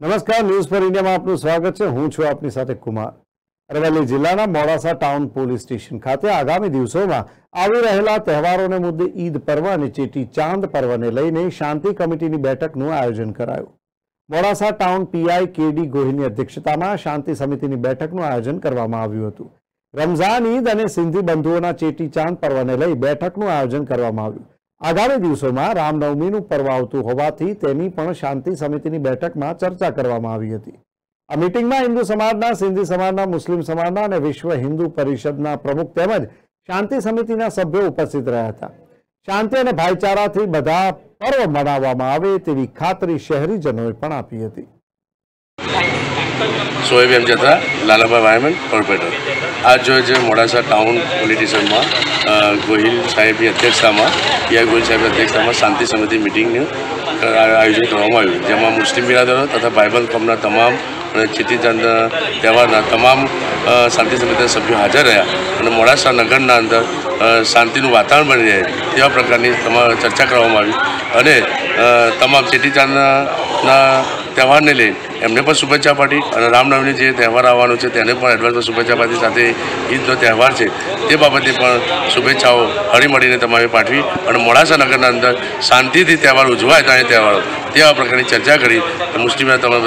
નમસ્કાર news for ઇન્ડિયામાં આપનું સ્વાગત છે. હું છું આપની સાથે કુમાર. અરવલ્લી જિલ્લાના મોડાસા ટાઉન પોલીસ સ્ટેશન ખાતે આગામી દિવસોમાં આવી રહેલા તહેવારોને મુદ્દે ઈદ પર્વ અને ચેટી ચાંદ પર્વને લઈને શાંતિ કમિટીની બેઠકનું આયોજન કરાયું. મોડાસા ટાઉન પીઆઈ કેડી ગોહિલની અધ્યક્ષતામાં શાંતિ સમિતિની બેઠકનું આયોજન કરવામાં આવ્યું હતું. રમઝાન, ઈદ અને સિંધી બંધુઓના ચેટી ચાંદ પર્વને લઈ બેઠકનું આયોજન કરવામાં આવ્યું. આગામી દિવસોમાં રામનવમીનું પર્વ આવતું હોવાથી તેની પણ શાંતિ સમિતિની બેઠકમાં ચર્ચા કરવામાં આવી હતી. આ મિટિંગમાં હિન્દુ સમાજના, સિંધી સમાજના, મુસ્લિમ સમાજના અને વિશ્વ હિન્દુ પરિષદના પ્રમુખ તેમજ શાંતિ સમિતિના સભ્યો ઉપસ્થિત રહ્યા હતા. શાંતિ અને ભાઈચારાથી બધા પર્વ મનાવવામાં આવે તેવી ખાતરી શહેરીજનોએ પણ આપી હતી. સોએબ એમ જતા લાલાભાઈ વાયમન કોર્પોરેટર આજ રોજ મોડાસા ટાઉન પોલિટિશિયનમાં ગોહિલ સાહેબની અધ્યક્ષતામાં પીઆઈ ગોહિલ સાહેબની અધ્યક્ષતામાં શાંતિ સમિતિ મિટિંગનું આયોજન કરવામાં આવ્યું. જેમાં મુસ્લિમ બિરાદરો તથા બાઇબલ કોમના તમામ અને ચેટીચંદ તહેવારના તમામ શાંતિ સમિતિના સભ્યો હાજર રહ્યા અને મોડાસા નગરના અંદર શાંતિનું વાતાવરણ બની રહે તેવા પ્રકારની તમામ ચર્ચા કરવામાં આવી. અને તમામ ચેટીચંદના તહેવારને લઈ એમને પણ શુભેચ્છા પાઠવી અને રામનવમીનો જે તહેવાર આવવાનો છે તેને પણ એડવાન્સમાં શુભેચ્છા પાઠવી સાથે ઈદનો તહેવાર છે તે બાબતે પણ શુભેચ્છાઓ હળીમળીને તમારે પાઠવી અને મોડાસા નગરના અંદર શાંતિથી તહેવાર ઉજવાય ત્યાં અહીં તહેવારો. તેવા પ્રકારની ચર્ચા કરી મુસ્લિમના તમામ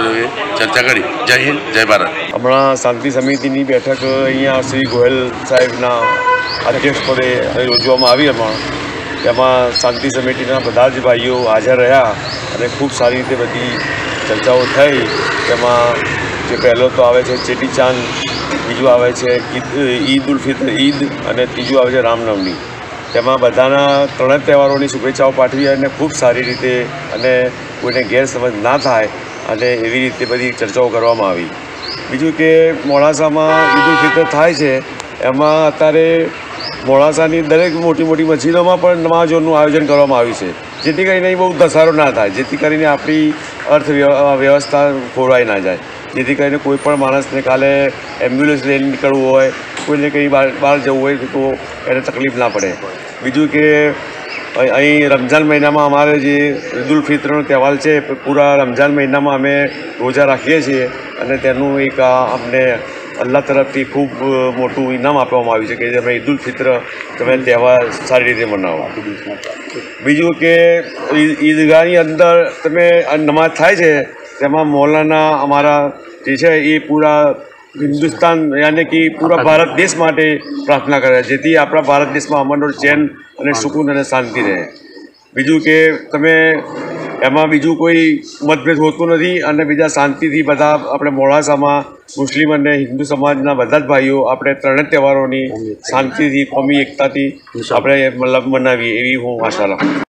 ચર્ચા કરી. જય હિન્દ, જય ભારત. હમણાં શાંતિ સમિતિની બેઠક અહીંયા શ્રી ગોયલ સાહેબના અધ્યક્ષપદે યોજવામાં આવી હમણાં. તેમાં શાંતિ સમિતિના બધા જ ભાઈઓ હાજર રહ્યા અને ખૂબ સારી રીતે બધી ચર્ચાઓ થઈ, તેમાં જે પહેલો તો આવે છે ચેટીચાંદ, બીજું આવે છે ઈદ ઉલ ફિત્ર, ઈદ અને ત્રીજું આવે છે રામનવમી. તેમાં બધાના ત્રણેય તહેવારોની શુભેચ્છાઓ પાઠવી અને ખૂબ સારી રીતે અને કોઈને ગેરસમજ ના થાય અને એવી રીતે બધી ચર્ચાઓ કરવામાં આવી. બીજું કે મોડાસામાં ઈદ ઉલ ફિત્ર થાય છે, એમાં અત્યારે મોડાસાની દરેક મોટી મોટી મસ્જિદોમાં પણ નમાઝોનું આયોજન કરવામાં આવ્યું છે. જેથી કરીને બહુ ધસારો ના થાય. જેથી કરીને આપણી અર્થ વ્યવસ્થા ખોરવાઈ ના જાય. જેથી કરીને કોઈ પણ માણસને કાલે એમ્બ્યુલન્સ લઈને નીકળવું હોય, કોઈને કંઈ બહાર બહાર જવું હોય તો એને તકલીફ ના પડે. બીજું કે અહીં- રમઝાન મહિનામાં અમારે જે ઈદ ઉલ ફિત્રનો તહેવાર છે પૂરા રમઝાન મહિનામાં અમે રોજા રાખીએ છીએ અને તેનું એક અમને અલ્લાહ તરફથી ખૂબ મોટું ઇનામ આપવામાં આવ્યું છે કે તમે ઈદ ઉલ ફિત્ર તમે તહેવાર સારી રીતે મનાવો. બીજું કે ઈદ- ઈદગાહની અંદર તમે નમાઝ થાય છે તેમાં મૌલાના અમારા જે છે એ પૂરા હિન્દુસ્તાન યાને કે પૂરા ભારત દેશ માટે પ્રાર્થના કરે જેથી આપણા ભારત દેશમાં અમરનો ચેન અને સુકૂન અને શાંતિ રહે. બીજું કે તમે એમાં બીજું કોઈ મતભેદ હોતું નથી અને બીજા શાંતિથી બધા આપણે મોડાસામાં મુસ્લિમ અને હિન્દુ સમાજના બધા જ ભાઈઓ આપણે ત્રણેય તહેવારોની શાંતિથી કોમી એકતાથી આપણે મતલબ મનાવીએ એવી હું આશા રાખું